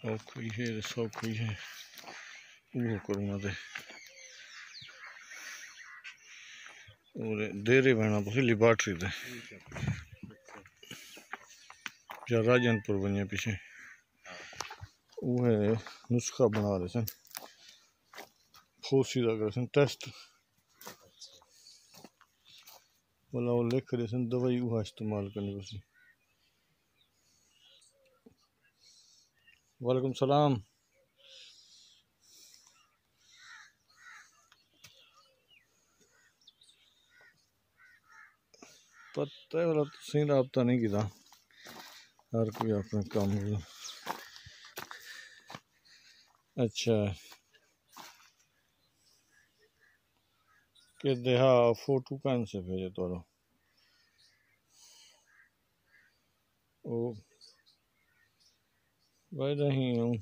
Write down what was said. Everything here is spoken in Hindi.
औखी है सौखी है। वो Bu kurmadı. और देरे बहना तो। लिबाटरी दे राजनपुर बने पीछे वो नुस्खा बना रहे सन। फोसी कर टेस्ट बोला वो लिख रहे सन, दवाई वह इस्तेमाल करनी पड़ी वालेकुम सलाम। पता वाला तुम रबता नहीं किया हर कोई अपना काम अच्छा। कि देहा फ़ोटो कौन से भेजे तो ओ। भाई रही हूँ